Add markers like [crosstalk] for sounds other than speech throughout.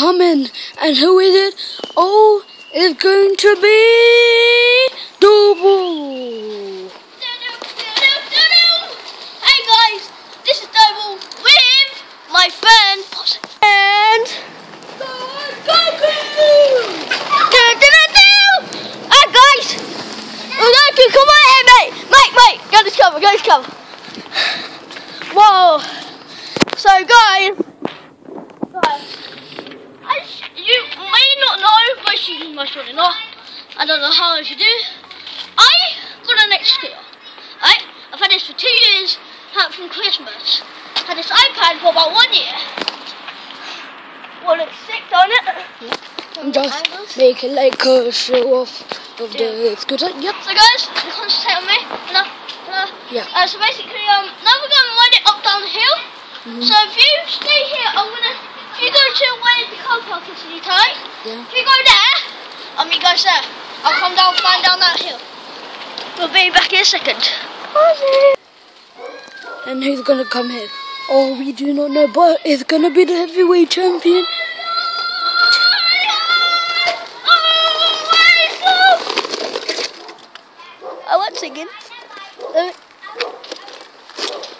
coming. And who is it? Oh, it's going to be Double. Hey guys, this is Double with my friend and Hey guys, Ronaldo, come on here, mate. Mate, mate, go cover, go cover. Whoa. So guys, I, you may not you must already know. I don't know how you do. I got an skill. Right? I've had this for two years, had it from Christmas. Had this iPad for about one year. Well, it's sick, don't it? I'm just Angles. making like a show off of the scooter. Yep. So guys, concentrate on me. No, no. Yeah. Uh, so basically, um, now we're going to ride it up down the hill. Mhm. So if you stay here, I'm gonna. If you go to where the car park is, you tight. Yeah. If you go there, um, you guys there. I'll come down, flying down that hill. We'll be back in a second. And who's gonna come here? Oh, we do not know, but it's gonna be the heavyweight champion. I went singing. Uh,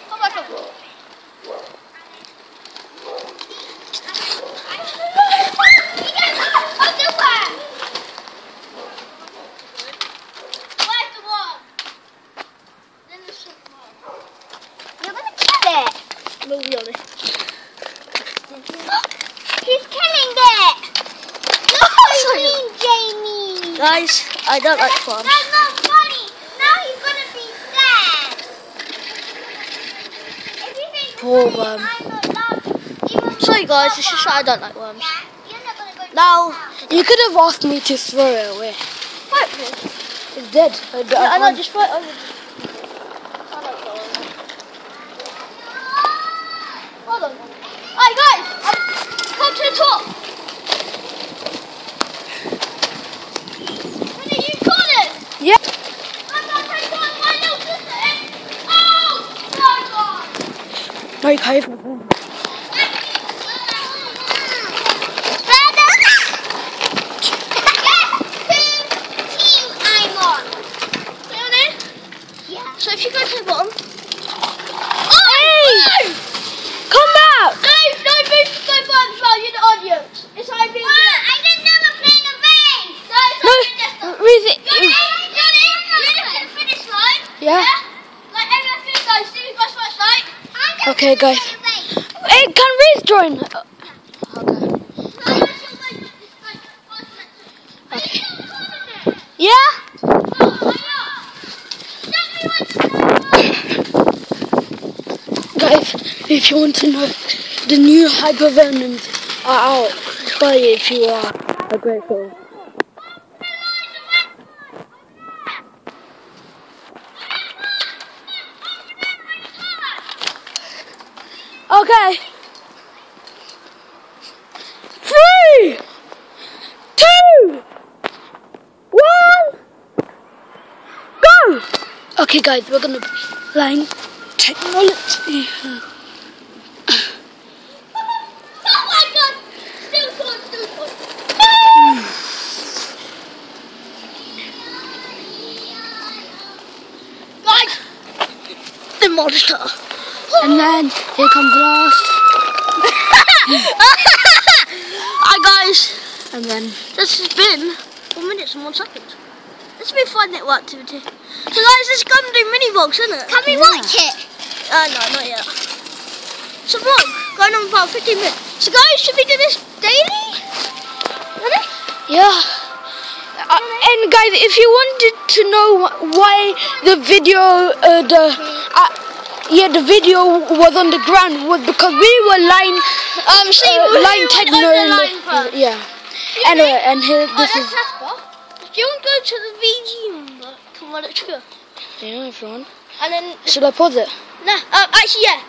come back up. Where's the one? Then the second one. You're gonna kill it. Be honest. He's killing it. No, [laughs] mean Jamie. Guys, I don't like farms. That's not funny. Now he's gonna be sad. If you think Poor worm. I'm not laughing. Even Sorry guys, it's just that I don't like worms. Dad, you're not gonna go Now, You could have asked me to throw it away. fight please. It's dead. I, Yeah, I know, just fight over. Hold on. Alright guys, um, come to the top. Ready, you got it. Yeah. I'm not taking on my little sister. Oh, my God. No, you can't. Team I'm not playing with my little sister. Oh, sorry. I can't. I'm on. Stay on it. Yeah. So if you go to the bottom. Hey! Come back! No, no, please go bottom as well. You're the audience. It's how I've been. I didn't never play the race. No, it's No, how I've been doing. where is it? Johnny, Johnny, you look at the finish line. Yeah. Like every few guys, see who goes first, right? Okay, guys. Hey, can Reese join? Okay. Yeah? Guys, if you want to know, the new Hypervenoms are out. Try it if you are a great Okay. Three, two, one, go! Okay, guys, we're gonna be flying technology. [sighs] Oh! The monster. And then here comes last, [laughs] Hi guys! and then This has been four minutes and one second. This has been a fun little activity. So guys, this is going to do mini vlogs, isn't it? Can we watch it? Uh, no, not yet. It's a vlog, going on about 15 minutes. So guys, should we do this daily? Ready? yeah. Uh, and guys, if you wanted to know why the video, uh, the uh, yeah, the video was on the ground was because we were line, Um, see, uh, we line techno. and- line yeah. Anyway, and here Oh, this is. Do you want to go to the VG? Come on, let's go. yeah, if you want. And then, Should I pause it? nah, um, actually, yeah.